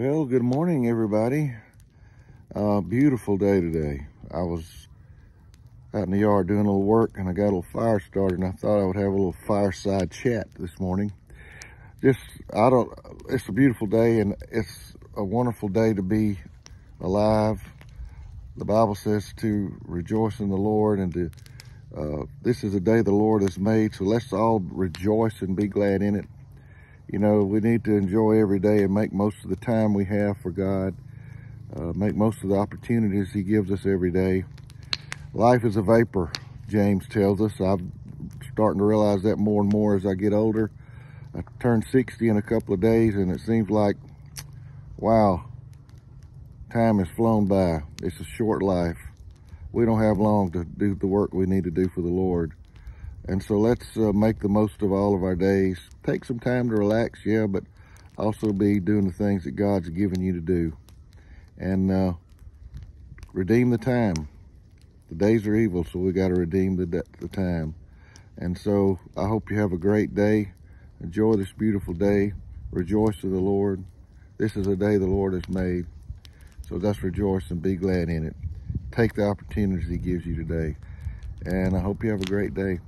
Well, good morning, everybody. Uh, beautiful day today. I was out in the yard doing a little work and I got a little fire started and I thought I would have a little fireside chat this morning. Just, I don't, it's a beautiful day and it's a wonderful day to be alive. The Bible says to rejoice in the Lord and to, uh, this is a day the Lord has made, so let's all rejoice and be glad in it. You know, we need to enjoy every day and make most of the time we have for God. Uh, make most of the opportunities he gives us every day. Life is a vapor, James tells us. I'm starting to realize that more and more as I get older. I turned 60 in a couple of days and it seems like, wow, time has flown by. It's a short life. We don't have long to do the work we need to do for the Lord. And so let's uh, make the most of all of our days. Take some time to relax, yeah, but also be doing the things that God's given you to do. And uh, redeem the time. The days are evil, so we got to redeem the, the time. And so I hope you have a great day. Enjoy this beautiful day. Rejoice to the Lord. This is a day the Lord has made. So let's rejoice and be glad in it. Take the opportunities he gives you today. And I hope you have a great day.